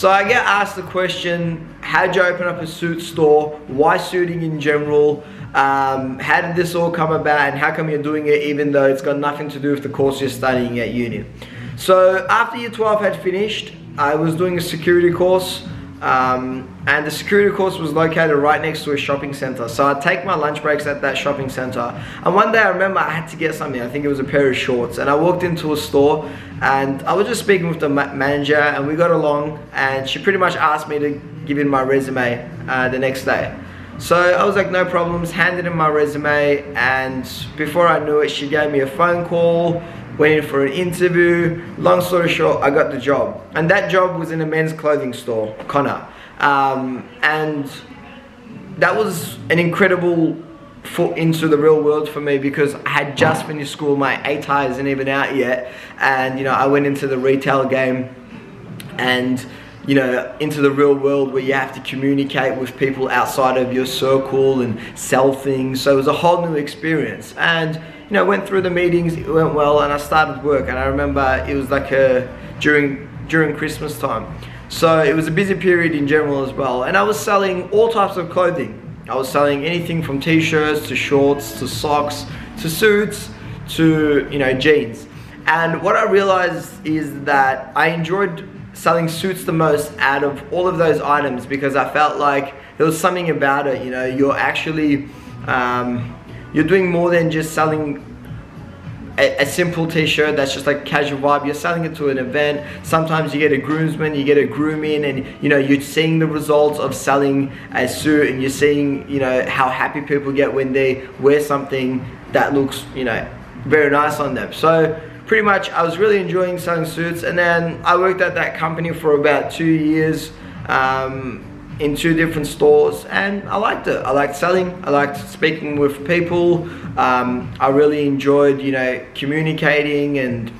So I get asked the question, how'd you open up a suit store? Why suiting in general? Um, how did this all come about and how come you're doing it even though it's got nothing to do with the course you're studying at uni? So after year 12 had finished, I was doing a security course um, and the security course was located right next to a shopping center. So I'd take my lunch breaks at that shopping center. And one day I remember I had to get something. I think it was a pair of shorts. And I walked into a store and I was just speaking with the ma manager and we got along. And she pretty much asked me to give in my resume uh, the next day. So I was like, no problems, handed in my resume. And before I knew it, she gave me a phone call went in for an interview. Long story short, I got the job. And that job was in a men's clothing store, Connor. Um, and that was an incredible foot into the real world for me because I had just finished school, my ATAR isn't even out yet. And, you know, I went into the retail game and you know, into the real world where you have to communicate with people outside of your circle and sell things. So it was a whole new experience. And, you know, went through the meetings, it went well, and I started work. And I remember it was like a, during, during Christmas time. So it was a busy period in general as well. And I was selling all types of clothing. I was selling anything from t-shirts to shorts to socks to suits to, you know, jeans. And what I realized is that I enjoyed selling suits the most out of all of those items because I felt like there was something about it, you know, you're actually, um, you're doing more than just selling a, a simple t-shirt that's just like casual vibe. You're selling it to an event. Sometimes you get a groomsman you get a grooming and you know you're seeing the results of selling a suit and you're seeing you know how happy people get when they wear something that looks you know very nice on them. So pretty much I was really enjoying selling suits and then I worked at that company for about two years. Um, in two different stores and I liked it. I liked selling, I liked speaking with people. Um, I really enjoyed, you know, communicating and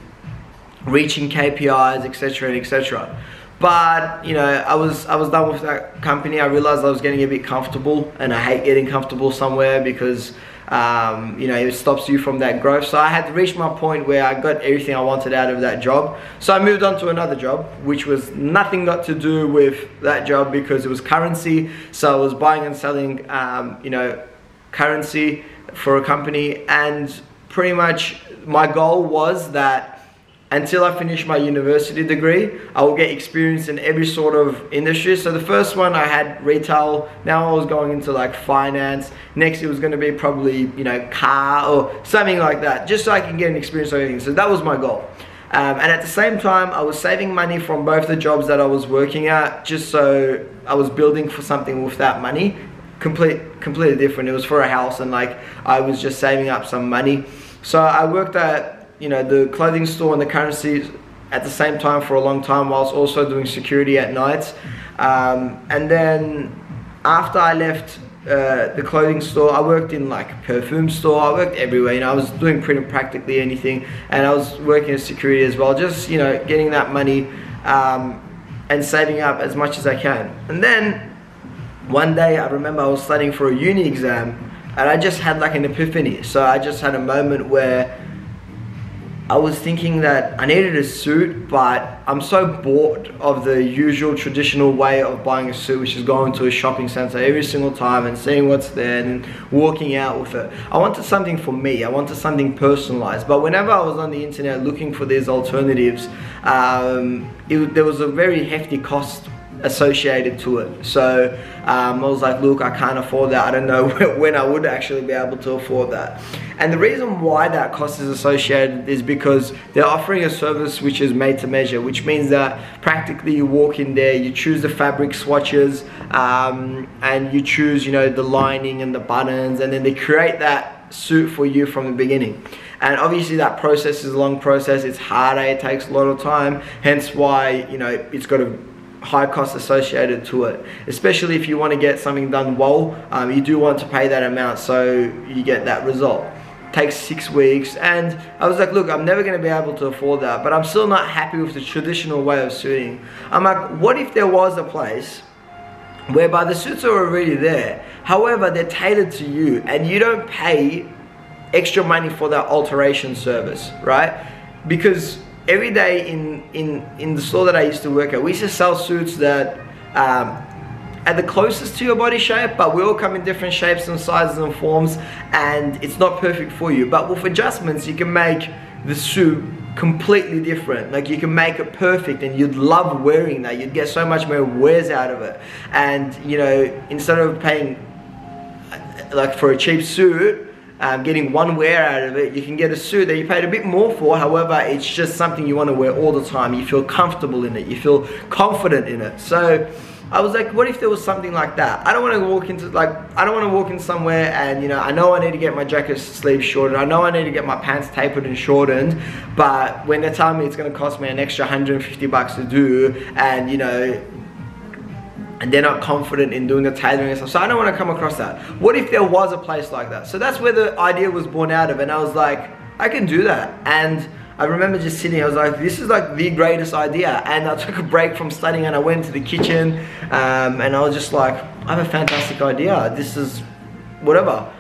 reaching KPIs, etc., etc. But you know, I was I was done with that company. I realized I was getting a bit comfortable, and I hate getting comfortable somewhere because um, you know, it stops you from that growth. So I had reached my point where I got everything I wanted out of that job. So I moved on to another job, which was nothing got to do with that job because it was currency. So I was buying and selling, um, you know, currency for a company. And pretty much my goal was that until I finish my university degree, I will get experience in every sort of industry. So the first one I had retail, now I was going into like finance. Next it was gonna be probably, you know, car or something like that, just so I can get an experience on everything. So that was my goal. Um, and at the same time, I was saving money from both the jobs that I was working at, just so I was building for something with that money. Complete, completely different. It was for a house and like I was just saving up some money. So I worked at you know, the clothing store and the currency at the same time for a long time whilst also doing security at night Um, and then after I left uh, the clothing store, I worked in like a perfume store, I worked everywhere, you know, I was doing pretty practically anything and I was working as security as well, just, you know, getting that money um, and saving up as much as I can. And then one day I remember I was studying for a uni exam and I just had like an epiphany. So I just had a moment where I was thinking that I needed a suit, but I'm so bored of the usual traditional way of buying a suit, which is going to a shopping center every single time and seeing what's there and walking out with it. I wanted something for me. I wanted something personalized. But whenever I was on the internet looking for these alternatives, um, it, there was a very hefty cost associated to it. So um, I was like, look, I can't afford that. I don't know when I would actually be able to afford that. And the reason why that cost is associated is because they're offering a service which is made to measure, which means that practically you walk in there, you choose the fabric swatches, um, and you choose, you know, the lining and the buttons, and then they create that suit for you from the beginning and obviously that process is a long process it's harder it takes a lot of time hence why you know it's got a high costs associated to it. Especially if you want to get something done well um, you do want to pay that amount so you get that result. Takes six weeks and I was like look I'm never gonna be able to afford that but I'm still not happy with the traditional way of suiting. I'm like what if there was a place whereby the suits are already there however they're tailored to you and you don't pay extra money for that alteration service right? Because every day in, in, in the store that I used to work at, we used to sell suits that um, are the closest to your body shape, but we all come in different shapes and sizes and forms, and it's not perfect for you. But with adjustments, you can make the suit completely different. Like you can make it perfect and you'd love wearing that. You'd get so much more wears out of it. And you know, instead of paying like for a cheap suit, um, getting one wear out of it, you can get a suit that you paid a bit more for. However, it's just something you want to wear all the time. You feel comfortable in it. You feel confident in it. So I was like, what if there was something like that? I don't want to walk into like I don't want to walk in somewhere and you know I know I need to get my jacket sleeves shortened. I know I need to get my pants tapered and shortened. But when they tell me it's going to cost me an extra 150 bucks to do, and you know and they're not confident in doing the tailoring and stuff. So I don't want to come across that. What if there was a place like that? So that's where the idea was born out of and I was like, I can do that. And I remember just sitting, I was like, this is like the greatest idea. And I took a break from studying and I went to the kitchen um, and I was just like, I have a fantastic idea. This is whatever.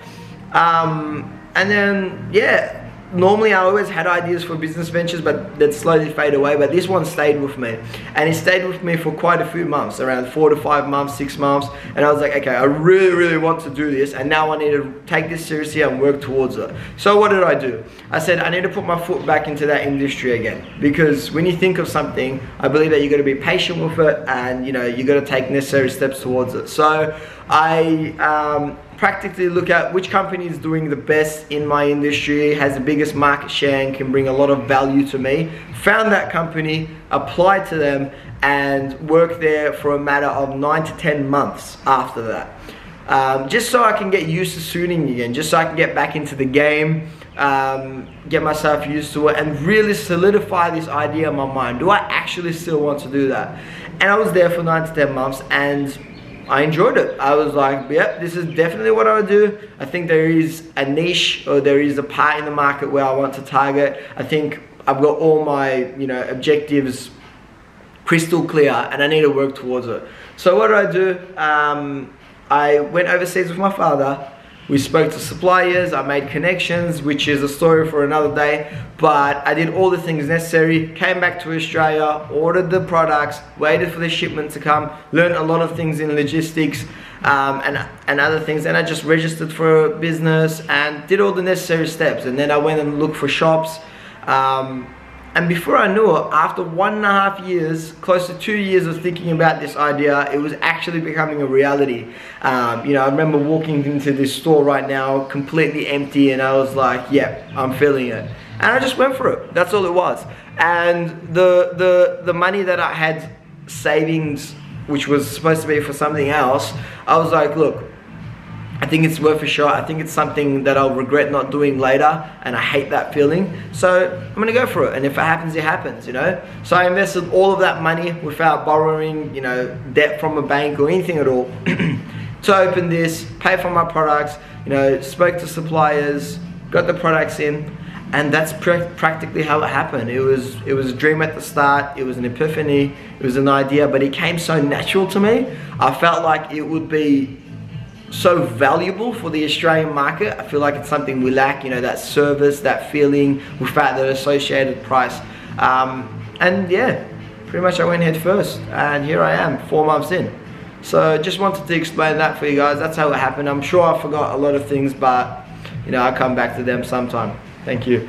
Um, and then, yeah, normally I always had ideas for business ventures, but that slowly fade away. But this one stayed with me, and it stayed with me for quite a few months, around four to five months, six months. And I was like, okay, I really, really want to do this, and now I need to take this seriously and work towards it. So what did I do? I said I need to put my foot back into that industry again, because when you think of something, I believe that you got to be patient with it, and you know you got to take necessary steps towards it. So I. Um, practically look at which company is doing the best in my industry, has the biggest market share and can bring a lot of value to me. Found that company, applied to them and worked there for a matter of nine to 10 months after that. Um, just so I can get used to suiting again, just so I can get back into the game, um, get myself used to it and really solidify this idea in my mind. Do I actually still want to do that? And I was there for nine to 10 months and I enjoyed it. I was like, yep, this is definitely what I would do. I think there is a niche or there is a part in the market where I want to target. I think I've got all my, you know, objectives crystal clear and I need to work towards it. So what did I do? Um, I went overseas with my father we spoke to suppliers, I made connections, which is a story for another day. But I did all the things necessary, came back to Australia, ordered the products, waited for the shipment to come, learned a lot of things in logistics um, and, and other things. And I just registered for a business and did all the necessary steps. And then I went and looked for shops. Um, and before I knew it, after one and a half years, close to two years of thinking about this idea, it was actually becoming a reality. Um, you know, I remember walking into this store right now, completely empty, and I was like, yeah, I'm feeling it. And I just went for it. That's all it was. And the, the, the money that I had savings, which was supposed to be for something else, I was like, look, I think it's worth a shot. I think it's something that I'll regret not doing later, and I hate that feeling. So I'm gonna go for it, and if it happens, it happens, you know. So I invested all of that money without borrowing, you know, debt from a bank or anything at all, to open this, pay for my products, you know, spoke to suppliers, got the products in, and that's pr practically how it happened. It was it was a dream at the start. It was an epiphany. It was an idea, but it came so natural to me. I felt like it would be so valuable for the Australian market. I feel like it's something we lack, you know, that service, that feeling without that associated price. Um, and yeah, pretty much I went head first and here I am, four months in. So just wanted to explain that for you guys. That's how it happened. I'm sure I forgot a lot of things, but you know, I'll come back to them sometime. Thank you.